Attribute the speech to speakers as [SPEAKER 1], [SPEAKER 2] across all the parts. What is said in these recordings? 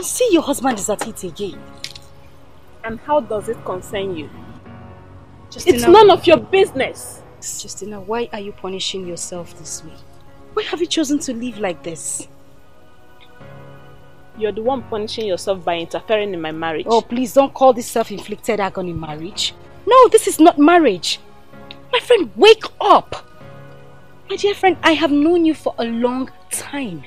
[SPEAKER 1] can see your husband is at it again.
[SPEAKER 2] And how does it concern you? Justina, it's none of your business.
[SPEAKER 1] Justina, why are you punishing yourself this way? Why have you chosen to live like this?
[SPEAKER 2] You're the one punishing yourself by interfering in my marriage.
[SPEAKER 1] Oh, please don't call this self-inflicted agony marriage. No, this is not marriage. My friend, wake up. My dear friend, I have known you for a long time.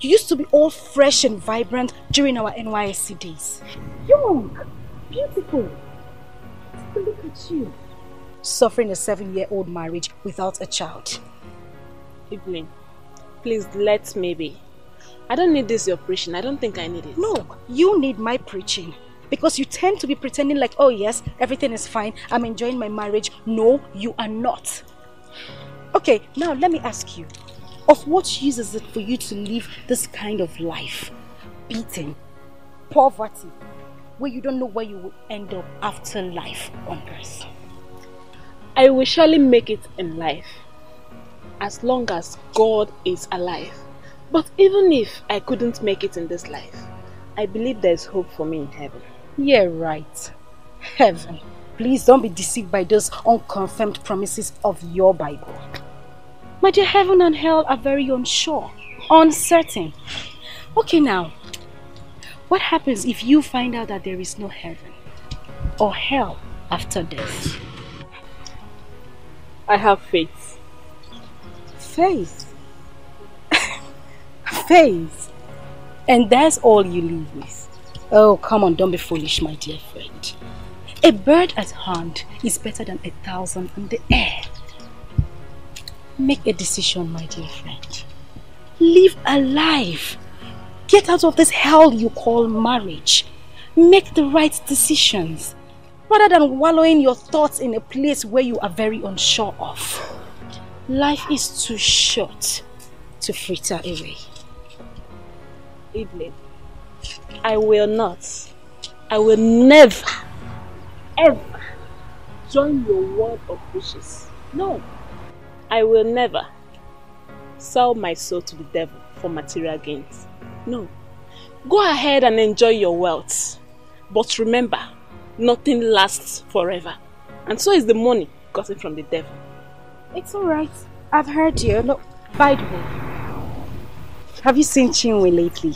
[SPEAKER 1] You used to be all fresh and vibrant during our NYSC days. Young, beautiful. Look at you. Suffering a seven-year-old marriage without a child.
[SPEAKER 2] Evelyn, please let me be. I don't need this your preaching. I don't think I need it.
[SPEAKER 1] No, you need my preaching. Because you tend to be pretending like, oh yes, everything is fine. I'm enjoying my marriage. No, you are not. Okay, now let me ask you. Of what use is it for you to live this kind of life? Beaten, poverty, where you don't know where you will end up after life on earth.
[SPEAKER 2] I will surely make it in life. As long as God is alive. But even if I couldn't make it in this life, I believe there's hope for me in heaven.
[SPEAKER 1] Yeah, right. Heaven. Please don't be deceived by those unconfirmed promises of your Bible. My dear, heaven and hell are very unsure, uncertain. Okay now, what happens if you find out that there is no heaven or hell after death?
[SPEAKER 2] I have faith.
[SPEAKER 1] Faith? faith. And that's all you live with. Oh, come on, don't be foolish, my dear friend. A bird at hand is better than a thousand in the air. Make a decision, my dear friend. Live a life. Get out of this hell you call marriage. Make the right decisions. Rather than wallowing your thoughts in a place where you are very unsure of. Life is too short to fritter away.
[SPEAKER 2] Evelyn, I will not, I will never, ever join your world of wishes. No, I will never sell my soul to the devil for material gains. No. Go ahead and enjoy your wealth. But remember, nothing lasts forever. And so is the money gotten from the devil.
[SPEAKER 1] It's alright. I've heard you. No, by the way, have you seen Chinwe lately?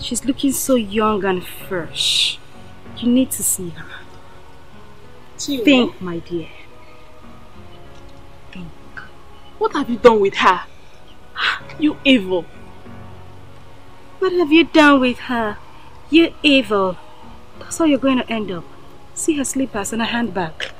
[SPEAKER 1] She's looking so young and fresh. You need to see her.
[SPEAKER 2] Chinwe?
[SPEAKER 1] Think, my dear.
[SPEAKER 2] What have you done with her? You evil.
[SPEAKER 1] What have you done with her? You evil. That's how you're going to end up. See her slippers and her handbag.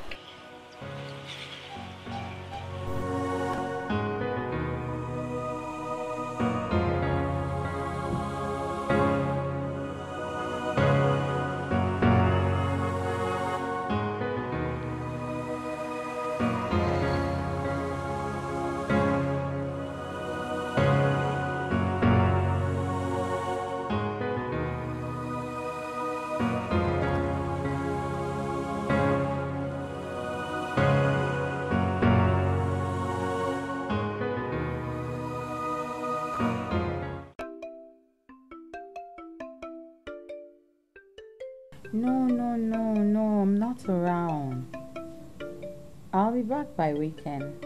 [SPEAKER 3] By weekend.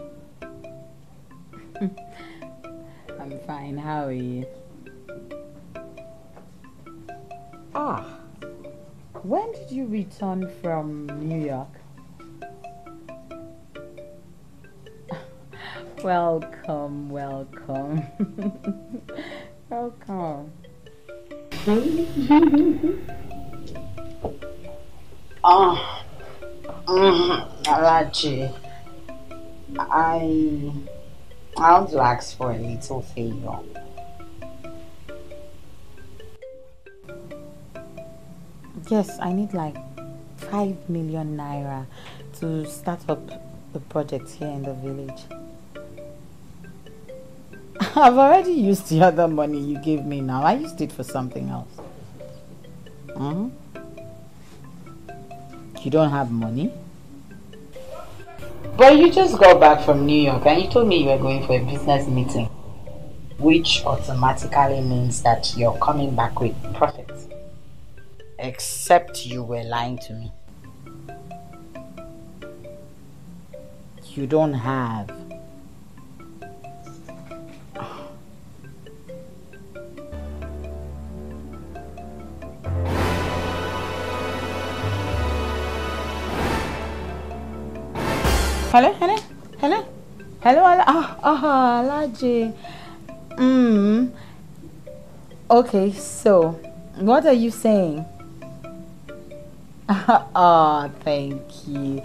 [SPEAKER 3] I'm fine, how are you? Ah, when did you return from New York? welcome, welcome. welcome.
[SPEAKER 4] Oh, mm, Alhaji, I, I to ask for a little favor.
[SPEAKER 3] Yes, I need like 5 million naira to start up a project here in the village. I've already used the other money you gave me now. I used it for something else. Mm -hmm. You don't have money?
[SPEAKER 4] But you just got back from New York and you told me you were going for a business meeting. which automatically means that you're coming back with profit. Except you were lying to me. You don't have.
[SPEAKER 3] Hello, hello, hello, hello, hello. Ah, ah, Alhaji. Mm. Okay, so what are you saying? oh, thank you.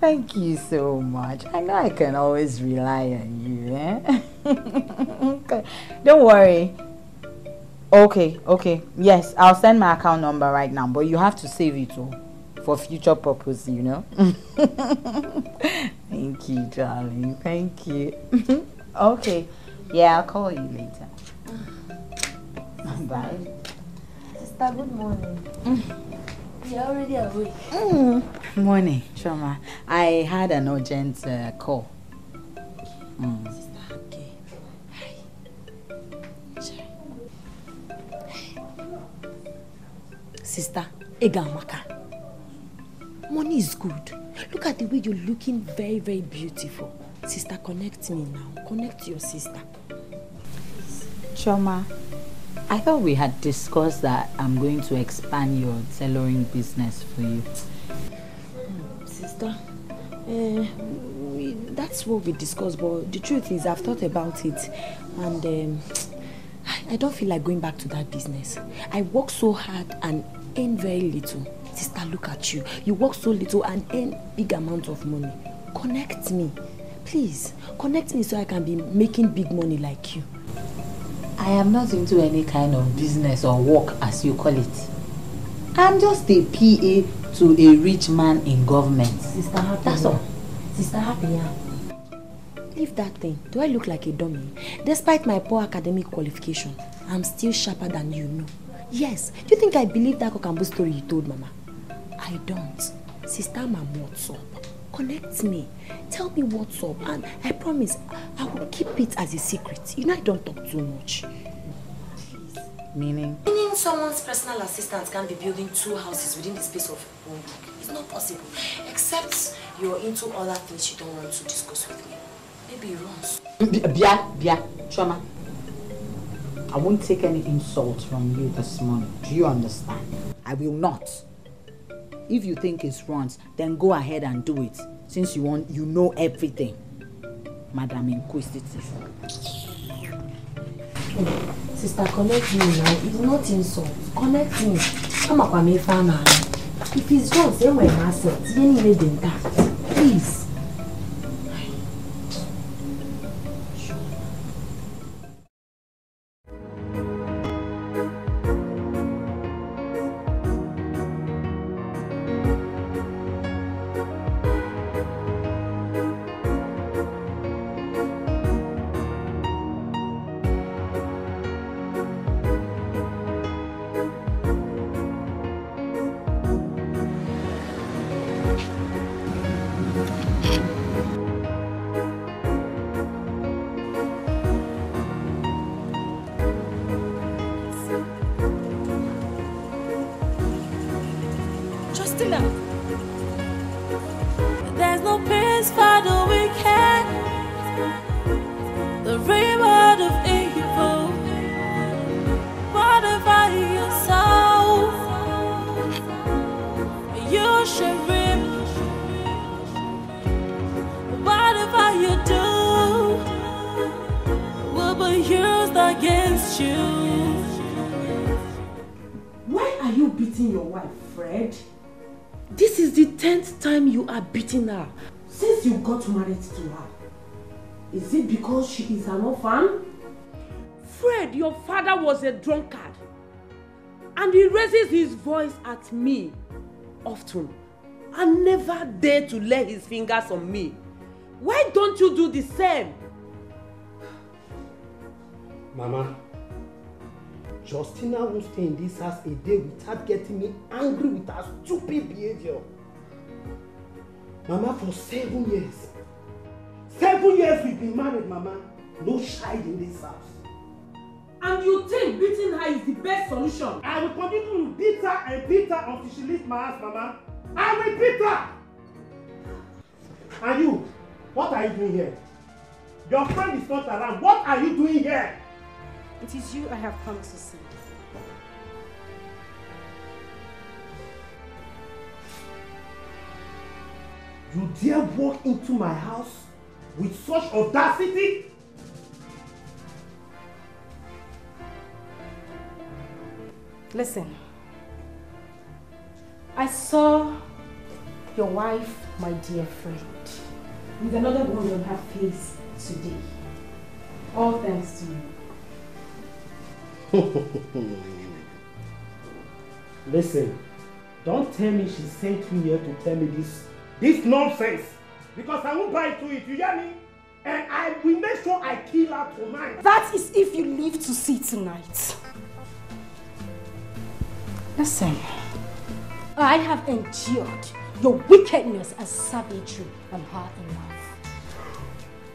[SPEAKER 3] Thank you so much. I know I can always rely on you. Eh? okay. Don't worry. Okay, okay. Yes, I'll send my account number right now, but you have to save it all for future purpose, you know. Thank you, darling. Thank you. okay. Yeah, I'll call you later. Bye.
[SPEAKER 5] Sister, good morning. You're already awake.
[SPEAKER 3] Mm. Morning, Choma. I had an urgent uh, call. Mm.
[SPEAKER 5] Okay. Sister, Egamaka. Money is good. Look at the way you're looking very, very beautiful. Sister, connect me now. Connect to your sister.
[SPEAKER 3] Choma, I thought we had discussed that I'm going to expand your tailoring business for you.
[SPEAKER 5] Sister, uh, we, that's what we discussed, but the truth is I've thought about it and um, I, I don't feel like going back to that business. I work so hard and earn very little. Sister, look at you. You work so little and earn big amount of money. Connect me. Please, connect me so I can be making big money like you.
[SPEAKER 3] I am not into any kind of business or work as you call it. I'm just a PA to a rich man in government.
[SPEAKER 5] Sister Happy.
[SPEAKER 3] That's all.
[SPEAKER 5] Sister Happy, yeah. Leave that thing. Do I look like a dummy? Despite my poor academic qualification, I'm still sharper than you know. Yes. Do you think I believe that Kokambu story you told Mama? I don't. Sister Mama, what's up? Connect me. Tell me what's up and I promise I will keep it as a secret. You know I don't talk too much.
[SPEAKER 3] Meaning?
[SPEAKER 5] Meaning someone's personal assistant can be building two houses within the space of one week. It's not possible. Except you're into other things you don't want to discuss with me. Maybe it runs.
[SPEAKER 3] Bia, Bia, Choma. I won't take any insult from you this morning. Do you understand? I will not. If you think it's runs, then go ahead and do it. Since you want, you know everything. Madam Inquisitive.
[SPEAKER 5] Sister, connect me now. It's not insult. Connect me. Come up and make fun If it's wrong, say my asset. Anyway, then that. Please.
[SPEAKER 2] Married to her. Is it because she is an orphan? Fred, your father was a drunkard. And he raises his voice at me often and never dare to lay his fingers on me. Why don't you do the same?
[SPEAKER 6] Mama, Justina won't stay in this house a day without getting me angry with her stupid behavior. Mama, for seven years. Seven years we've been married, Mama. No child in this house.
[SPEAKER 7] And you think beating her is the best solution?
[SPEAKER 8] I will continue to beat her and beat her until she leaves my house, Mama. I will beat her! And you, what are you doing here? Your friend is not around. What are you doing here?
[SPEAKER 1] It is you I have come to see.
[SPEAKER 8] You dare walk into my house with such audacity?
[SPEAKER 1] Listen, I saw your wife, my dear friend, with another woman on her face today. All thanks to you.
[SPEAKER 8] Listen, don't tell me she sent you here to tell me this, this nonsense. Because I won't buy into it, you hear me? And I will make sure I kill her tonight.
[SPEAKER 1] That is if you live to see tonight. Listen, I have endured your wickedness and savagery and hard enough.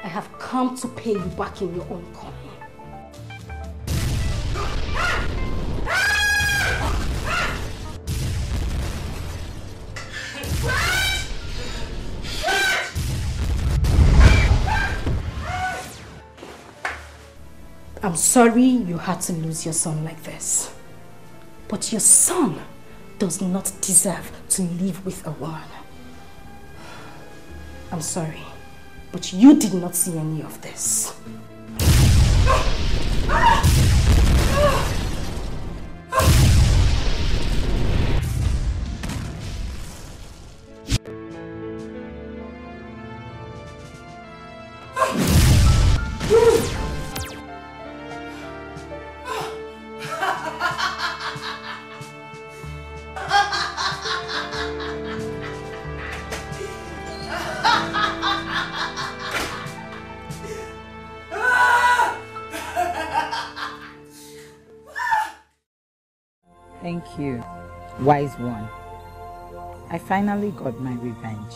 [SPEAKER 1] I have come to pay you back in your own coin. I'm sorry you had to lose your son like this. But your son does not deserve to live with a woman. I'm sorry, but you did not see any of this. Ah! Ah! Ah!
[SPEAKER 3] Thank you, wise one. I finally got my revenge.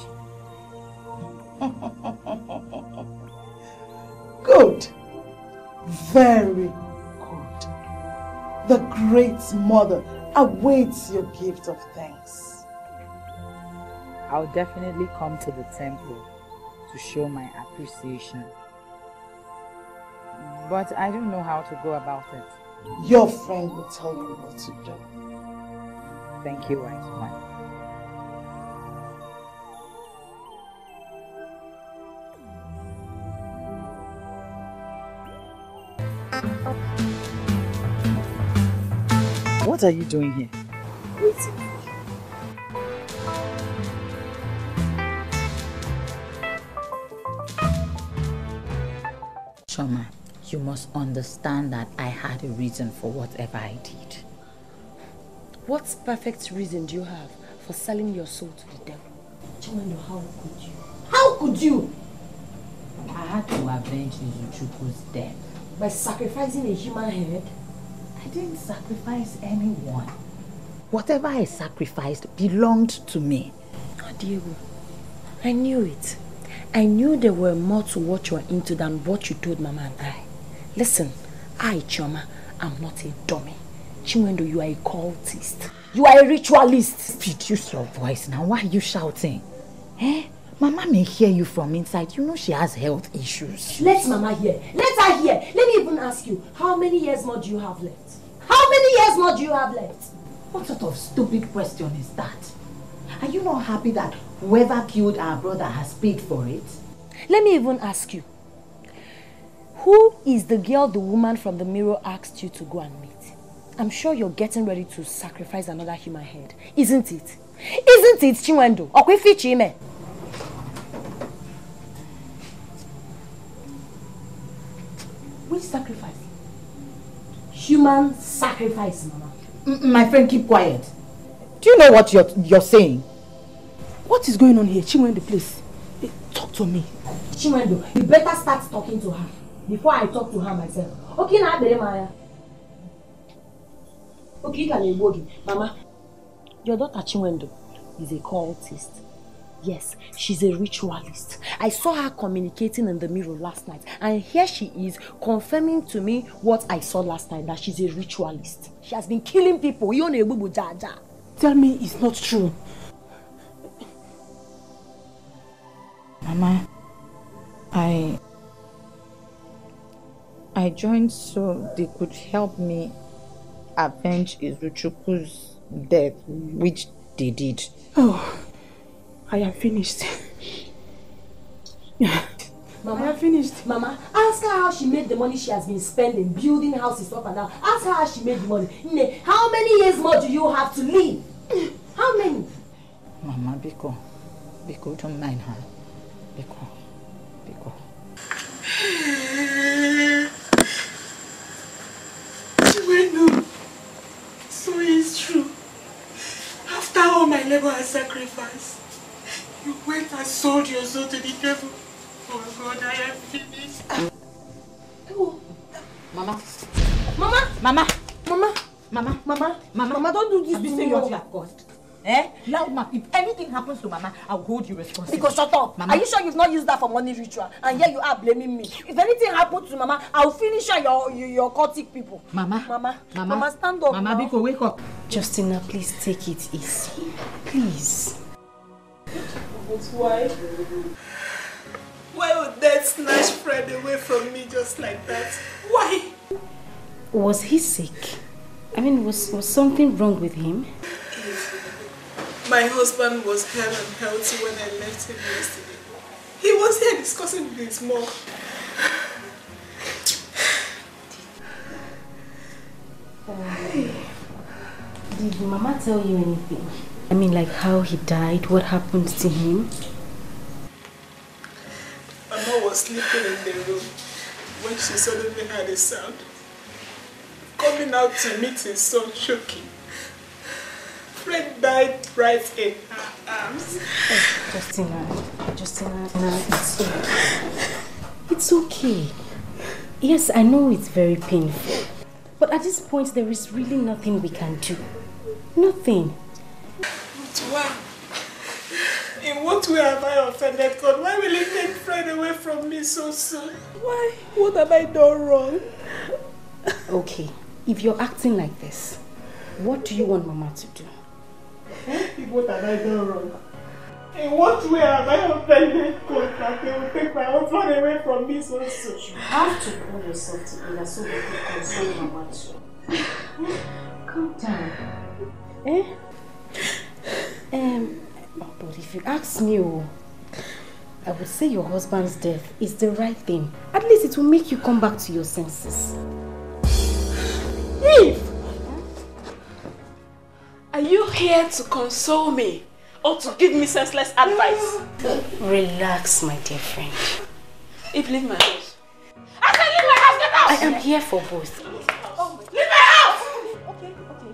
[SPEAKER 9] Good. Very good. The great mother awaits your gift of thanks.
[SPEAKER 3] I'll definitely come to the temple to show my appreciation. But I don't know how to go about it.
[SPEAKER 9] Your friend will tell you what to do.
[SPEAKER 3] Thank you, wise one. What are you doing here?
[SPEAKER 9] Waiting.
[SPEAKER 3] Must understand that I had a reason for whatever I did.
[SPEAKER 5] What perfect reason do you have for selling your soul to the devil? Chimando, how could you? How could you?
[SPEAKER 3] I had to avenge Izuchukwu's death.
[SPEAKER 5] By sacrificing a human head?
[SPEAKER 3] I didn't sacrifice anyone. Whatever I sacrificed belonged to me.
[SPEAKER 5] Oh, Diego, I knew it. I knew there were more to what you were into than what you told Mama and I. Listen, I, Choma, am not a dummy. Chinwendo, you are a cultist. You are a ritualist.
[SPEAKER 3] Reduce your voice now. Why are you shouting? Eh? Mama may hear you from inside. You know she has health issues.
[SPEAKER 5] Let Mama hear. Let her hear. Let me even ask you, how many years more do you have left? How many years more do you have left?
[SPEAKER 3] What sort of stupid question is that? Are you not happy that whoever killed our brother has paid for it?
[SPEAKER 5] Let me even ask you, who is the girl the woman from the mirror asked you to go and meet? I'm sure you're getting ready to sacrifice another human head, isn't it? Isn't it, Chinwendo? Okwefi Chime? Which sacrifice? Human sacrifice, Mama.
[SPEAKER 3] M- my friend, keep quiet. Do you know what you're, you're saying?
[SPEAKER 7] What is going on here? Chinwendo, please. Talk to me.
[SPEAKER 5] Chinwendo, you better start talking to her before I talk to her myself. Okay, na adere Maya. Okay, you can egbu oge. Mama, your daughter Chinwendo is a cultist. Yes, she's a ritualist. I saw her communicating in the mirror last night, and here she is confirming to me what I saw last night that she's a ritualist. She has been killing people.
[SPEAKER 9] Tell me it's not true.
[SPEAKER 3] Mama, I I joined so they could help me avenge Izuchukwu's death, which they did.
[SPEAKER 9] Oh, I am finished.
[SPEAKER 5] Mama,
[SPEAKER 9] I am finished.
[SPEAKER 5] Mama, ask her how she made the money she has been spending building houses up and down. Ask her how she made the money. Nne, how many years more do you have to live? How many?
[SPEAKER 3] Mama, Biko, Biko, don't mind her. Biko, Biko.
[SPEAKER 10] My labor and sacrifice, you went and sold your soul to the devil. Oh God, I am finished.
[SPEAKER 3] Mama,
[SPEAKER 5] Mama,
[SPEAKER 3] Mama,
[SPEAKER 5] Mama,
[SPEAKER 3] Mama,
[SPEAKER 5] Mama,
[SPEAKER 3] Mama,
[SPEAKER 5] Mama, don't do this me.
[SPEAKER 3] what you have caused? Eh? Loud mouth. If anything happens to Mama, I'll hold you responsible.
[SPEAKER 5] Because shut up.
[SPEAKER 3] Mama.
[SPEAKER 5] Are you sure you've not used that for money ritual? And here you are blaming me. If anything happens to Mama, I'll finish her your your, your cultic people.
[SPEAKER 3] Mama,
[SPEAKER 5] Mama,
[SPEAKER 3] Mama,
[SPEAKER 5] Mama, stand up.
[SPEAKER 3] Mama,
[SPEAKER 5] now.
[SPEAKER 3] Biko, wake up.
[SPEAKER 1] Justina, please take it easy. Please.
[SPEAKER 10] But why? Why would death snatch Fred away from me just like that? Why?
[SPEAKER 1] Was he sick? I mean, was, was something wrong with him?
[SPEAKER 10] My husband was hale and healthy when I left him yesterday. He was here discussing with his mom.
[SPEAKER 1] Did Mama tell you anything? I mean, like how he died, what happened to him?
[SPEAKER 10] Mama was sleeping in the room when she suddenly heard a sound. Coming out to meet his son choking. Fred died right in her arms.
[SPEAKER 1] Justina, Justina, now it's okay. It's okay. Yes, I know it's very painful. But at this point, there is really nothing we can do. Nothing.
[SPEAKER 10] But why? In what way have I offended God? Why will He take Fred away from me so soon? Why? What have I done wrong?
[SPEAKER 1] Okay, if you're acting like this, what do you want Mama to do?
[SPEAKER 10] What have I done wrong? In what way have I offended God that He will take my husband away from me so soon?
[SPEAKER 1] You have to pull yourself together so that you console Mama too. Calm down. Eh? Um, but if you ask me, oh, I would say your husband's death is the right thing. At least it will make you come back to your senses.
[SPEAKER 10] Eve! Are you here to console me or to give me senseless advice?
[SPEAKER 1] Relax, my dear friend.
[SPEAKER 10] Eve, leave my house. I said leave my house, get out!
[SPEAKER 1] I am here for both.
[SPEAKER 10] Leave my house!
[SPEAKER 5] Okay, okay.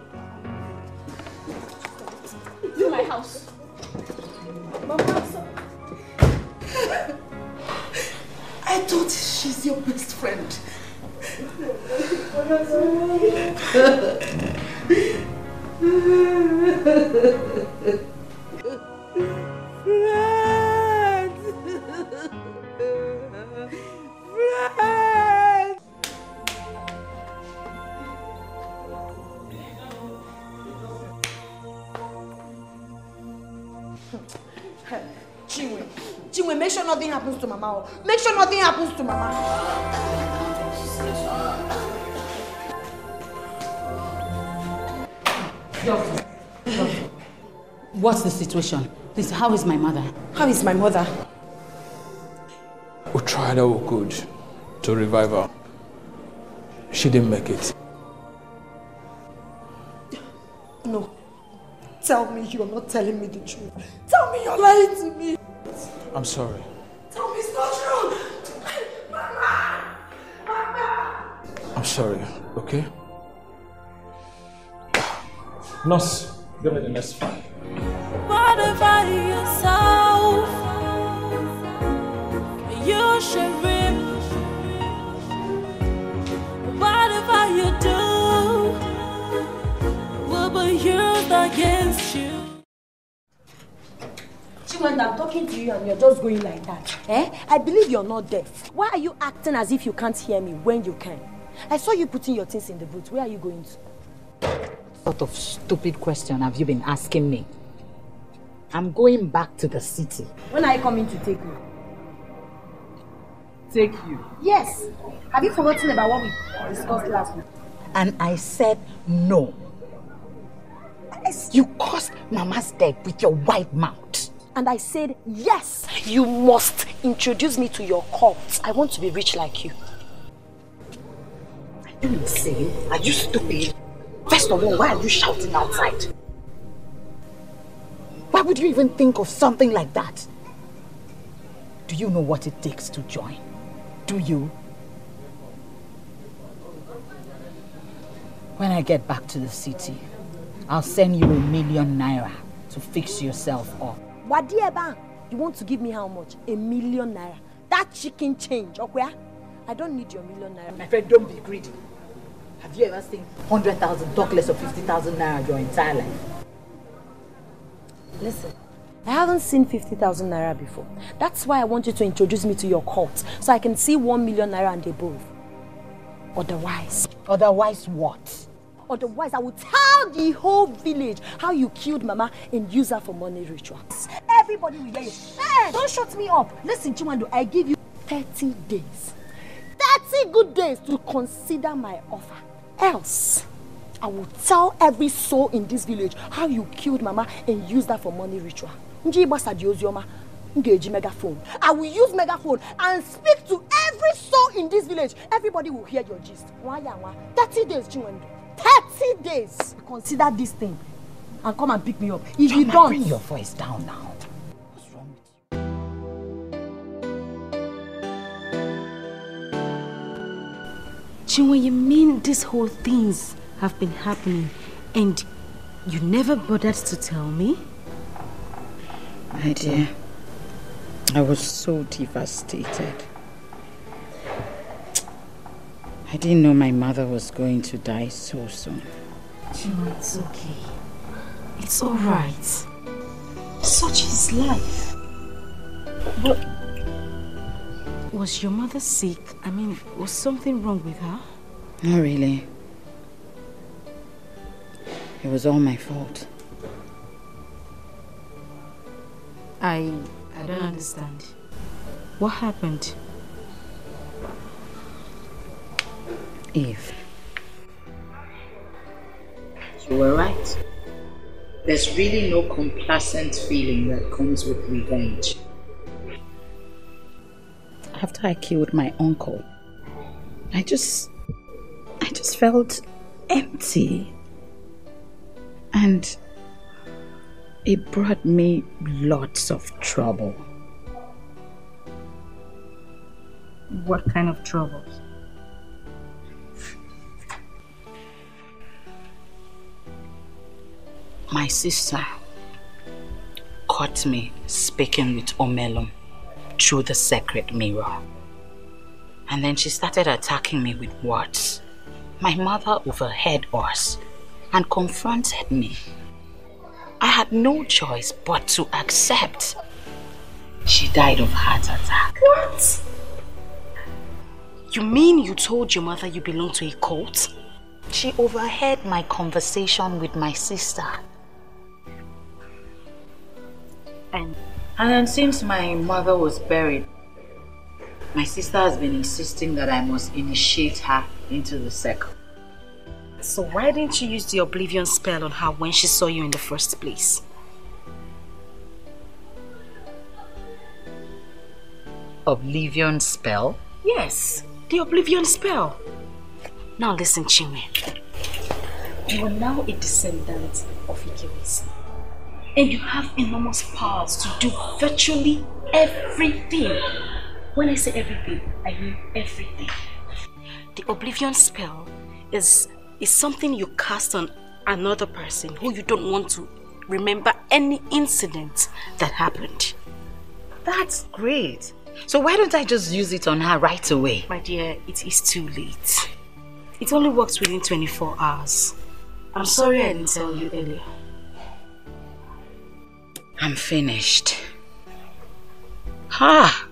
[SPEAKER 10] Leave my house.
[SPEAKER 5] Mama,
[SPEAKER 10] I thought she's your best friend.
[SPEAKER 5] Chinwe, Chinwe, make sure nothing happens to Mama. Make sure nothing happens to Mama.
[SPEAKER 11] Doctor, doctor, what's the situation? Please, how is my mother?
[SPEAKER 5] How is my mother?
[SPEAKER 12] We tried all we could to revive her. She didn't make it.
[SPEAKER 5] No. Tell me you're not telling me the truth. Tell me you're lying to me.
[SPEAKER 12] I'm sorry.
[SPEAKER 5] Tell me it's not true. Mama! Mama!
[SPEAKER 12] I'm sorry, okay? Nurse, give me the next file.
[SPEAKER 13] Modify yourself. You should reap whatever you do will be used against you.
[SPEAKER 5] Chinwanda, I'm talking to you and you're just going like that. Eh? I believe you're not deaf. Why are you acting as if you can't hear me when you can? I saw you putting your things in the boot. Where are you going to?
[SPEAKER 3] What sort of stupid question have you been asking me? I'm going back to the city.
[SPEAKER 5] When are you coming to take me?
[SPEAKER 3] Take you?
[SPEAKER 5] Yes. Have you forgotten about what we discussed last week?
[SPEAKER 3] And I said no. You caused Mama's death with your white mouth.
[SPEAKER 5] And I said, yes, you must introduce me to your cult. I want to be rich like you.
[SPEAKER 3] Are you insane? Are you stupid? First of all, why are you shouting outside? Why would you even think of something like that? Do you know what it takes to join? Do you? When I get back to the city, I'll send you a million naira to fix yourself up.
[SPEAKER 5] Wadieba, you want to give me how much? A million naira. That chicken change, okay? I don't need your million naira.
[SPEAKER 3] My friend, don't be greedy. Have you ever seen 100,000, talk less of 50,000 naira your entire life?
[SPEAKER 5] Listen, I haven't seen 50,000 naira before. That's why I want you to introduce me to your cult so I can see 1 million naira and above. Otherwise.
[SPEAKER 3] Otherwise what?
[SPEAKER 5] Otherwise, I will tell the whole village how you killed Mama and use her for money rituals. Everybody will hear you. Hey, don't shut me up. Listen, Chimando, I give you 30 days. 30 good days to consider my offer. Else, I will tell every soul in this village how you killed Mama and used her for money ritual. Nji Ibasa di Ozioma, Ngeji megaphone. I will use megaphone and speak to every soul in this village. Everybody will hear your gist. One year, one. 30 days, Chinwendo. 30 days. Consider this thing and come and pick me up. If you don't,
[SPEAKER 3] bring your voice down now.
[SPEAKER 1] Chinwe, you mean these whole things have been happening and you never bothered to tell me?
[SPEAKER 3] My dear, I was so devastated. I didn't know my mother was going to die so soon.
[SPEAKER 1] Chinwe, it's okay. It's alright. Such is life. But was your mother sick? I mean, was something wrong with her?
[SPEAKER 3] Not really. It was all my fault.
[SPEAKER 1] I I don't understand. What happened?
[SPEAKER 3] Eve.
[SPEAKER 14] You were right. There's really no complacent feeling that comes with revenge.
[SPEAKER 3] After I killed my uncle, I just. I just felt empty. And it brought me lots of trouble.
[SPEAKER 1] What kind of trouble?
[SPEAKER 14] My sister caught me speaking with Omelum through the sacred mirror. And then she started attacking me with words. My mother overheard us and confronted me. I had no choice but to accept. She died of heart attack.
[SPEAKER 1] What? You mean you told your mother you belong to a cult?
[SPEAKER 14] She overheard my conversation with my sister.
[SPEAKER 1] And
[SPEAKER 14] And then since my mother was buried, my sister has been insisting that I must initiate her into the circle.
[SPEAKER 1] so why didn't you use the oblivion spell on her when she saw you in the first place?
[SPEAKER 14] Oblivion spell?
[SPEAKER 1] Yes, the oblivion spell. Now listen, Chinwe. You are now a descendant of Ikewisi. And you have enormous powers to do virtually everything. When I say everything, I mean everything. The oblivion spell is, is something you cast on another person who you don't want to remember any incident that happened.
[SPEAKER 14] That's great. So why don't I just use it on her right away?
[SPEAKER 1] My dear, it is too late. It only works within 24 hours. I'm sorry I didn't tell you earlier.
[SPEAKER 14] I'm finished.
[SPEAKER 15] Ha!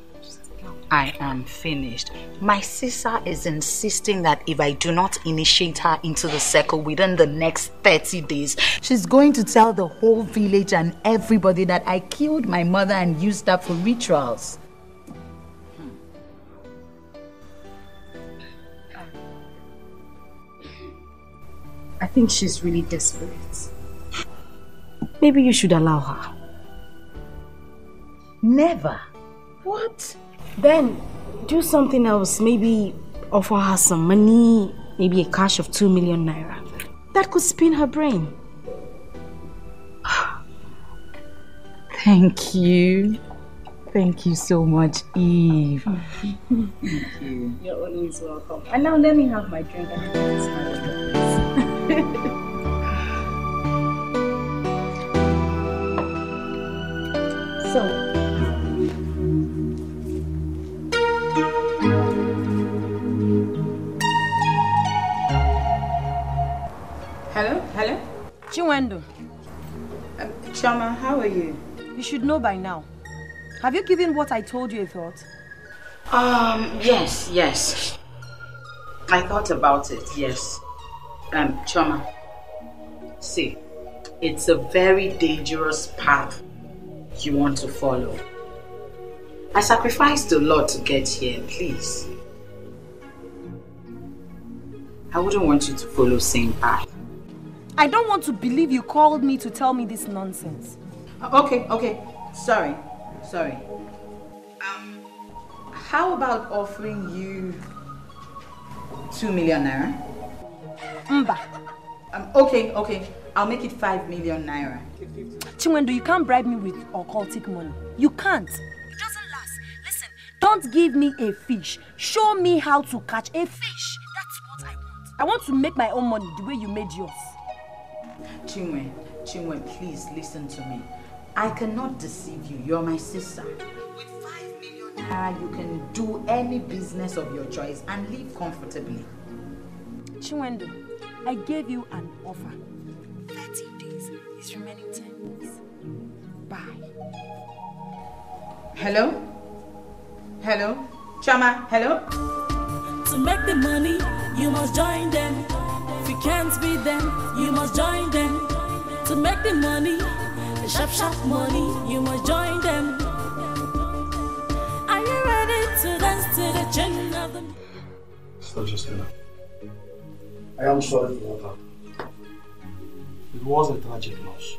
[SPEAKER 15] I am finished. My sister is insisting that if I do not initiate her into the circle within the next 30 days, she's going to tell the whole village and everybody that I killed my mother and used her for rituals.
[SPEAKER 1] I think she's really desperate. Maybe you should allow her.
[SPEAKER 15] Never.
[SPEAKER 1] What? Then do something else. Maybe offer her some money, maybe a cash of 2 million naira. That could spin her brain.
[SPEAKER 15] Thank you. Thank you so much, Eve.
[SPEAKER 1] Thank you. You're always welcome. And now let me have my drink. I need to smile So,
[SPEAKER 3] Hello? Hello?
[SPEAKER 5] Chinwendu,
[SPEAKER 3] Um, Chama, how are you?
[SPEAKER 5] you should know by now. Have you given what I told you a thought?
[SPEAKER 15] Um, yes, yes. I thought about it, yes. Um, Choma, see, it's a very dangerous path you want to follow. I sacrificed a lot to get here, please. I wouldn't want you to follow same path.
[SPEAKER 5] I don't want to believe you called me to tell me this nonsense.
[SPEAKER 3] Okay, okay. Sorry. Sorry. Um, how about offering you two million naira?
[SPEAKER 5] Mba.
[SPEAKER 3] Um, okay, okay. I'll make it five million naira.
[SPEAKER 5] Chinwendu, you can't bribe me with occultic money. You can't. It doesn't last. Listen, don't give me a fish. Show me how to catch a fish. That's what I want. I want to make my own money the way you made yours.
[SPEAKER 3] Chinwe, Chinwe, please listen to me. I cannot deceive you. You're my sister. With five million naira, you can do any business of your choice and live comfortably.
[SPEAKER 5] Chinwendu, I gave you an offer. 30 days is remaining 10 days. Bye.
[SPEAKER 3] Hello? Hello? Chama, hello?
[SPEAKER 13] To make the money, you must join them. Can't beat them, you must join them. To make the money, the sharp, sharp money, you must join them. Are you ready to dance to the tune of the
[SPEAKER 6] Sister Justina, I am sorry for what happened. It was a tragic loss.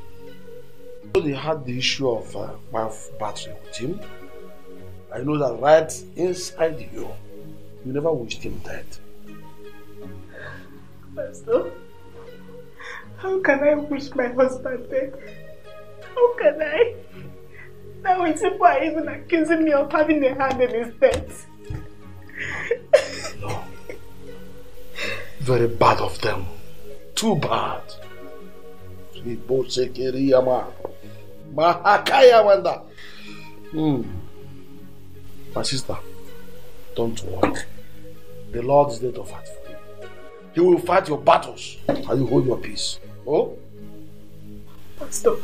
[SPEAKER 6] So they had the issue of uh, wife battery with him. I know that right inside you, you never wished him dead.
[SPEAKER 10] Pastor, how can I wish my husband dead? How can I? Now when people are even accusing me of having a hand in his death. No.
[SPEAKER 6] Very bad of them. Too bad. Ribosekiriyama. Mahakaya wanda. Hmm. My sister, don't worry. The Lord is there to. He will fight your battles and you hold your peace. Oh?
[SPEAKER 10] Pastor,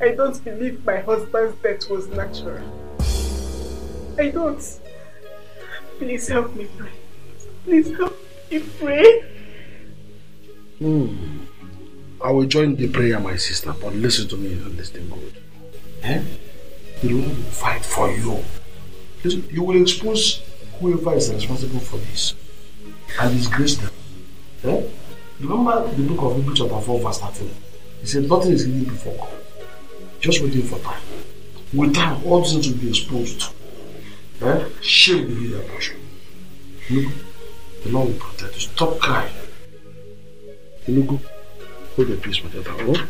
[SPEAKER 10] I don't believe my husband's death was natural. I don't. Please help me pray. Please help me pray.
[SPEAKER 6] Hmm. I will join the prayer, my sister, but listen to me and listen good. Eh? The Lord will fight for you. Listen, you will expose whoever is responsible for this and disgrace them. Eh? Remember the book of Hebrews chapter 4 verse 13. He said nothing is hidden before God. Just waiting for time. With time, all things will be exposed. Eh? Shame will be their portion. Look, the Lord will protect you. Stop crying. Inugu, hold your peace, daughter. Oh?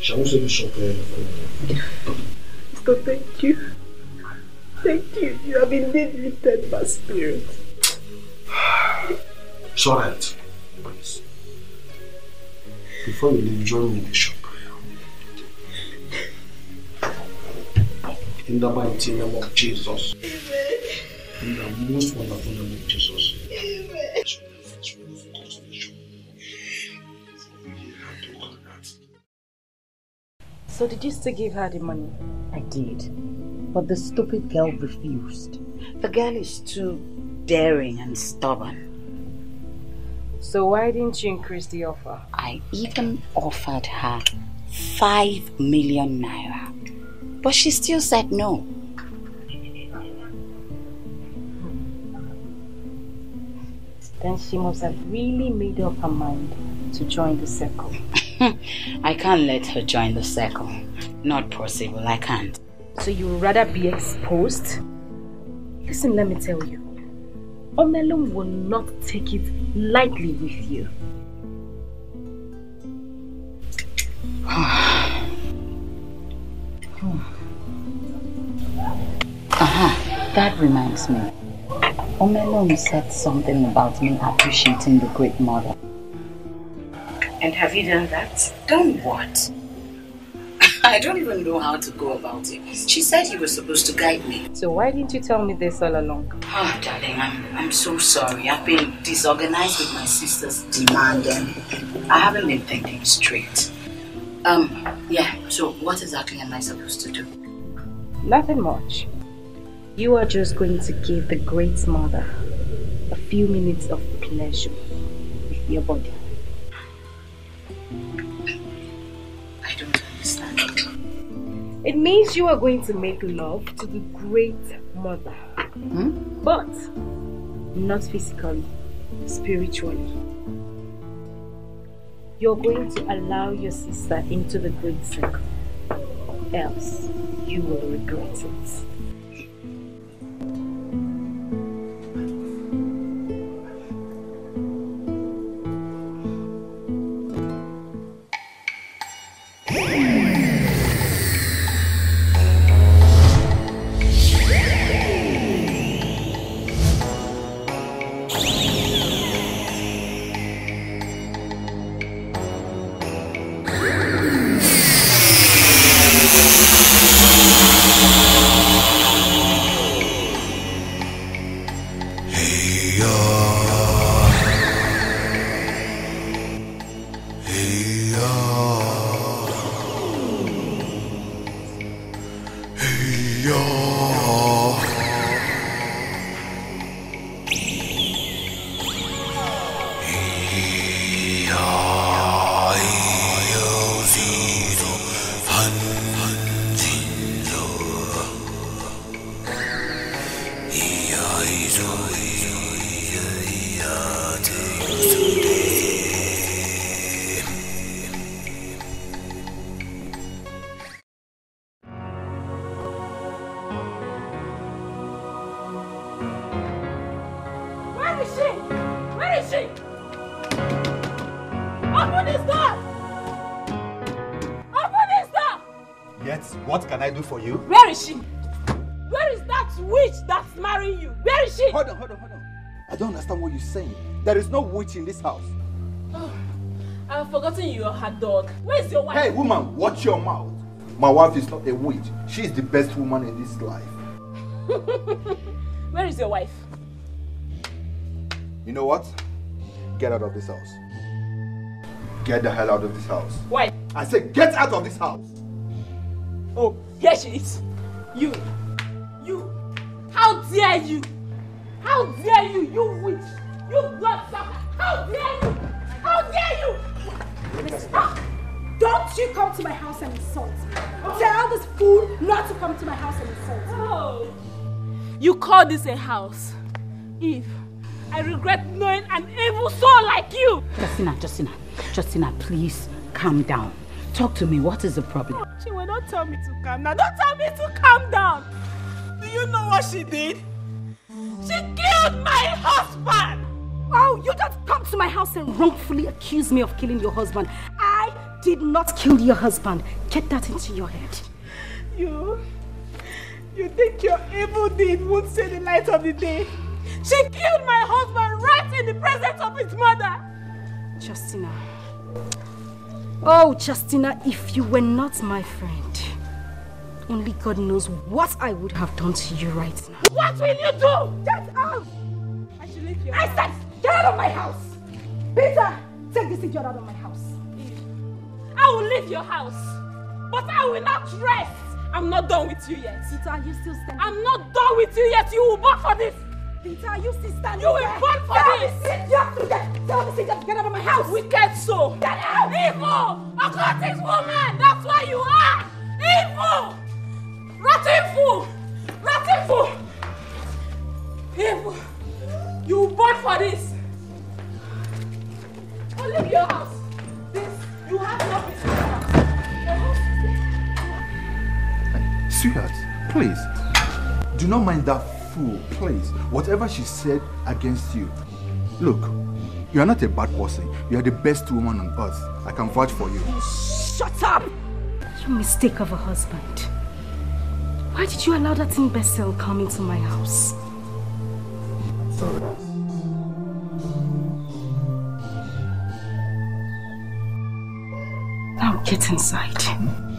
[SPEAKER 6] Shall we say this short prayer?
[SPEAKER 10] Pastor, thank you. Thank you. You have indeed lifted my spirit.
[SPEAKER 6] It's alright. Please. Before you leave, join me in the shop prayer. In the mighty name of Jesus. In the most wonderful name of Jesus.
[SPEAKER 1] So did you still give her the money?
[SPEAKER 15] I did.
[SPEAKER 3] But the stupid girl refused. The girl is too daring and stubborn.
[SPEAKER 1] So why didn't you increase the offer?
[SPEAKER 3] I even offered her 5 million naira. But she still said no.
[SPEAKER 1] Then she must have really made up her mind to join the circle.
[SPEAKER 3] I can't let her join the circle. Not possible, I can't.
[SPEAKER 1] So you would rather be exposed? Listen, let me tell you. Omelon will not take it lightly with you.
[SPEAKER 3] Aha, uh-huh. that reminds me. Omelon said something about me appreciating the great mother. And have you done that? Done what? I don't even know how to go about it. She said you were supposed to guide me.
[SPEAKER 1] So why didn't you tell me this all along?
[SPEAKER 3] Oh, darling, I'm, I'm so sorry. I've been disorganized with my sister's demand and I haven't been thinking straight. Um, yeah, so what exactly am I supposed to do?
[SPEAKER 1] Nothing much. You are just going to give the great mother a few minutes of pleasure with your body. It means you are going to make love to the great mother.
[SPEAKER 3] Hmm?
[SPEAKER 1] But not physically, spiritually. You're going to allow your sister into the great circle. Else, you will regret it.
[SPEAKER 16] She? Open this door! Open this door!
[SPEAKER 17] Yes, what can I do for you?
[SPEAKER 16] Where is she? Where is that witch that's marrying you? Where is she?
[SPEAKER 17] Hold on, hold on, hold on. I don't understand what you're saying. There is no witch in this house.
[SPEAKER 16] Oh, I've forgotten you're her dog. Where's your wife?
[SPEAKER 17] Hey, woman, watch your mouth. My wife is not a witch. She is the best woman in this life.
[SPEAKER 16] Where is your wife?
[SPEAKER 17] You know what? Get out of this house. Get the hell out of this house.
[SPEAKER 16] Why?
[SPEAKER 17] I said get out of this house.
[SPEAKER 16] Oh, here she is. You. You. How dare you? How dare you, you witch? You bloodsucker! How dare you? How dare you?
[SPEAKER 18] Ah, Don't you come to my house and insult me. Tell this fool not to come to my house and insult me.
[SPEAKER 16] Oh. You call this a house? Eve, I regret knowing an evil soul like you.
[SPEAKER 3] Justina, Justina, Justina, please calm down. Talk to me. What is the problem?
[SPEAKER 16] Oh, she will not tell me to calm down. Don't tell me to calm down. Do you know what she did? She killed my husband.
[SPEAKER 18] Oh, you don't come to my house and
[SPEAKER 1] Wrongfully accuse me of killing your husband. I did not kill your husband. Get that into your head.
[SPEAKER 16] You, you think your evil deed won't see the light of the day? She killed my husband right in the presence of his mother.
[SPEAKER 1] Justina. Oh, Justina, if you were not my friend, only God knows what I would have done to you right now.
[SPEAKER 16] What will you do?
[SPEAKER 18] Get out!
[SPEAKER 16] I should leave your
[SPEAKER 18] I said, get out of my house! Peter, take this idiot out of my house.
[SPEAKER 16] I will leave your house, but I will not rest
[SPEAKER 2] I'm not done with you yet.
[SPEAKER 16] Peter, are you still standing?
[SPEAKER 2] I'm not done with you yet. You will burn for this.
[SPEAKER 16] Peter, you still standing?
[SPEAKER 2] You will
[SPEAKER 16] there?
[SPEAKER 2] burn for
[SPEAKER 16] Tell
[SPEAKER 2] this.
[SPEAKER 16] Me, you have to get. Tell me, sit. To get out of my house.
[SPEAKER 2] Wicked soul.
[SPEAKER 16] Get out.
[SPEAKER 2] Evil. Occultist woman. That's why you are. Evil. Rotten fool. Rotten fool. Evil. You will burn for this. Go leave your house. This, you have no business. Your house
[SPEAKER 17] Sweetheart, please. Do not mind that fool, please. Whatever she said against you. Look, you are not a bad person. You are the best woman on earth. I can vouch for you.
[SPEAKER 1] Shut up! You mistake of a husband. Why did you allow that imbecile come into my house?
[SPEAKER 17] Sorry.
[SPEAKER 1] Now get inside. Hmm?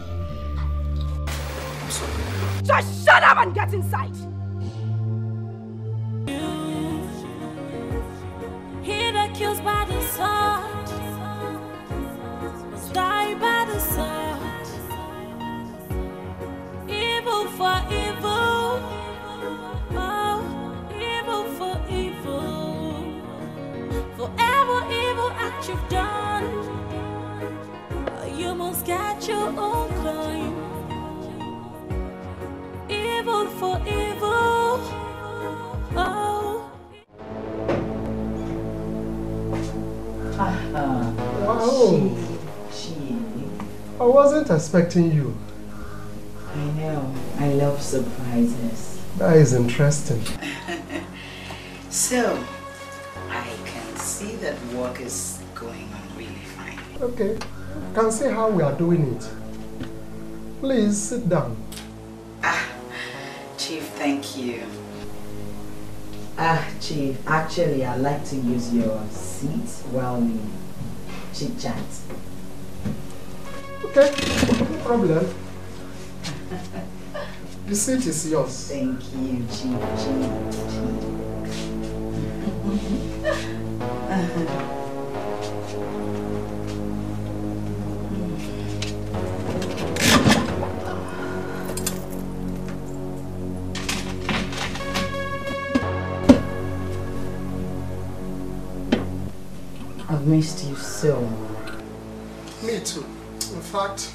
[SPEAKER 16] Just shut up and get inside.
[SPEAKER 13] You've done, you must get your own coin. Evil for evil,
[SPEAKER 19] I wasn't expecting you.
[SPEAKER 3] I know. I love surprises.
[SPEAKER 19] That is interesting.
[SPEAKER 15] So, I can see that work is going on really fine.
[SPEAKER 19] Okay. Can see how we are doing it. Please sit down.
[SPEAKER 15] Ah, Chief, thank you.
[SPEAKER 3] Ah, Chief, actually, I'd like to use your seat while we chit chat.
[SPEAKER 19] Okay, no problem. The seat is yours.
[SPEAKER 3] Thank you, Chief. Chief, I've missed you so much.
[SPEAKER 19] Me too. In fact,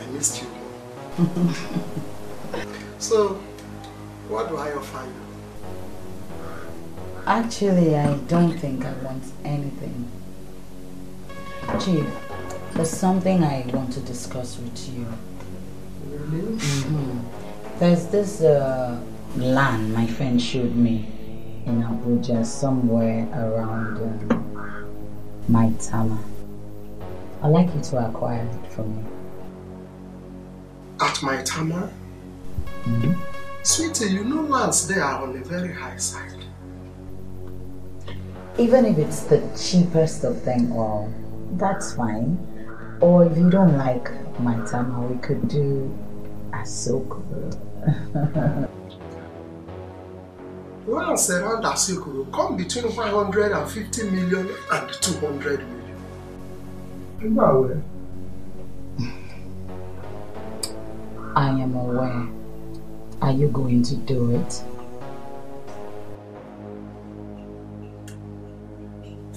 [SPEAKER 19] I missed you. so, what do I offer you?
[SPEAKER 3] Actually, I don't think I want anything. Chief, there's something I want to discuss with you.
[SPEAKER 19] Really?
[SPEAKER 3] Mhm. There's this uh, land my friend showed me in Abuja, somewhere around um, Maitama. I'd like you to acquire it for me.
[SPEAKER 19] Maitama? Mm-hmm. Sweetie, you know lands there are on the very high side.
[SPEAKER 3] Even if it's the cheapest of them all, that's fine. Or if you don't like Maitama, we could do a Asokoro.
[SPEAKER 19] Lands around Asokoro come between 150 million and 200 million. You are aware?
[SPEAKER 3] I am aware. Are you going to do it?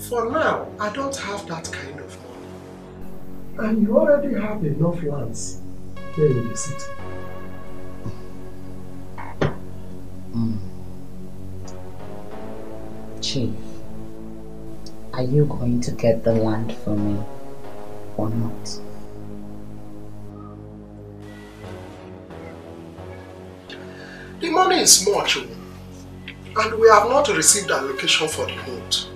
[SPEAKER 19] For now, I don't have that kind of money. And you already have enough lands here in the city.
[SPEAKER 3] Mm. Chief, are you going to get the land for me or not?
[SPEAKER 19] The money is much, and we have not received allocation for the note.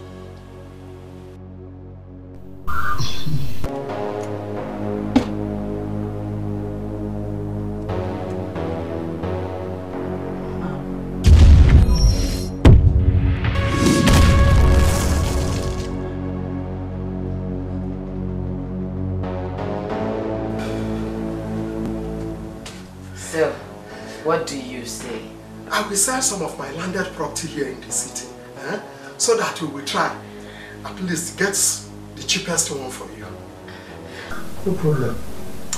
[SPEAKER 19] Some of my landed property here in the city, eh? so that we will try at least get the cheapest one for you. No problem.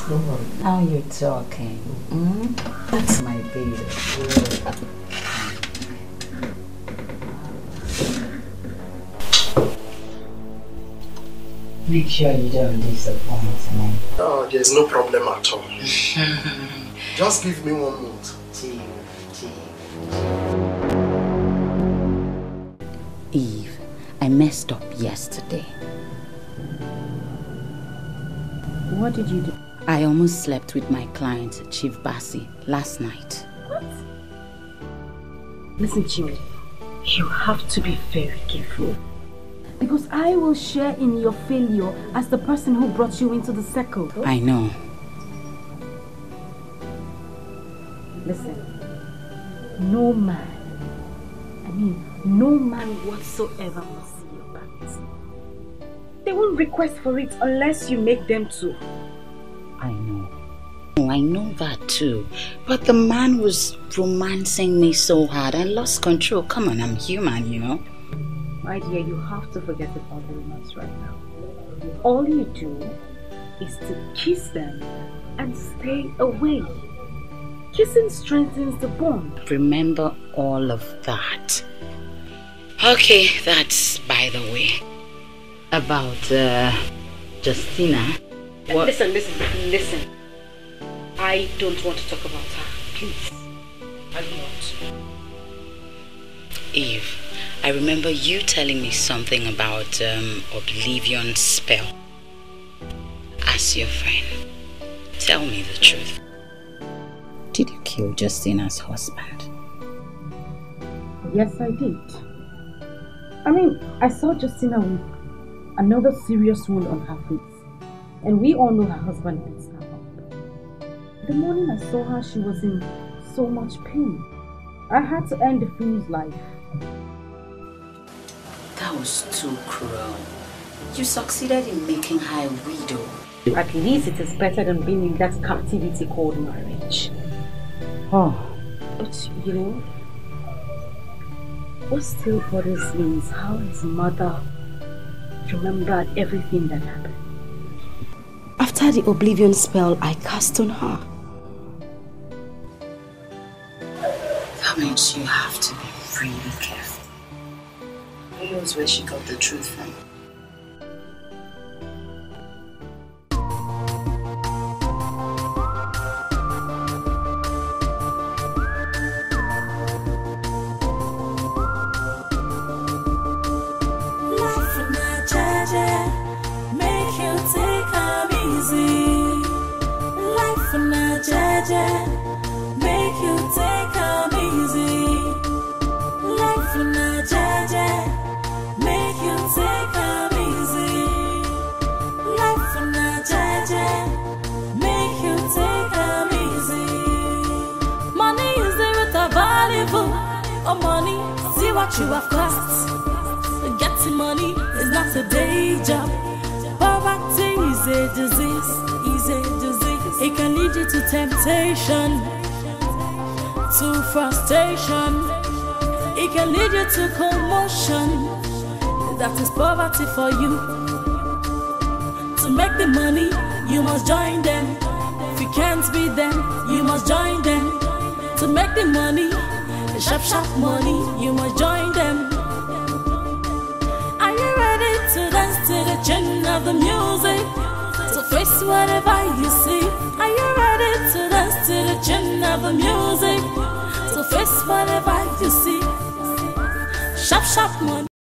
[SPEAKER 19] Don't worry.
[SPEAKER 3] Now you're talking. Mm?
[SPEAKER 20] That's my baby.
[SPEAKER 21] Make sure you don't disappoint me.
[SPEAKER 19] Oh, there's no problem at all. Just give me one month.
[SPEAKER 3] Messed up yesterday.
[SPEAKER 1] What did you do?
[SPEAKER 3] I almost slept with my client, Chief Bassi, last night.
[SPEAKER 1] What? Listen, Chimdi, you have to be very careful. Because I will share in your failure as the person who brought you into the circle.
[SPEAKER 3] I know.
[SPEAKER 1] Listen, no man, I mean, no man whatsoever will won't request for it unless you make them to.
[SPEAKER 3] I know. Oh, I know that too. But the man was romancing me so hard. I lost control. Come on, I'm human, you know.
[SPEAKER 1] My dear, you have to forget about the romance right now. All you do is to kiss them and stay away. Kissing strengthens the bond.
[SPEAKER 3] Remember all of that. Okay, that's by the way. About uh, Justina. What?
[SPEAKER 1] Listen, listen, listen. I don't want to talk about her. Please. I do not.
[SPEAKER 3] Eve, I remember you telling me something about um, Oblivion spell. As your friend, tell me the truth. Did you kill Justina's husband?
[SPEAKER 1] Yes, I did. I mean, I saw Justina with another serious wound on her face. And we all know her husband beats her up. The morning I saw her, she was in so much pain. I had to end the fool's life.
[SPEAKER 3] That was too cruel. You succeeded in making her a widow.
[SPEAKER 1] At least it is better than being in that captivity called marriage.
[SPEAKER 3] Oh.
[SPEAKER 1] But, you know, what still bothers me is how his mother remembered everything that happened. After the oblivion spell I cast on her,
[SPEAKER 3] That means you have to be really careful. Who knows where she got the truth from?
[SPEAKER 13] What you have cost. Getting money is not a day job. Poverty is a disease, is a disease. It can lead you to temptation, to frustration. It can lead you to commotion. That is poverty for you. To make the money, you must join them. If you can't be them, you must join them. To make the money, sharp, sharp money, you must join them. Are you ready to dance to the tune of the music? So face whatever you see. Are you ready to dance to the tune of the music? So face whatever you see. Sharp, sharp money.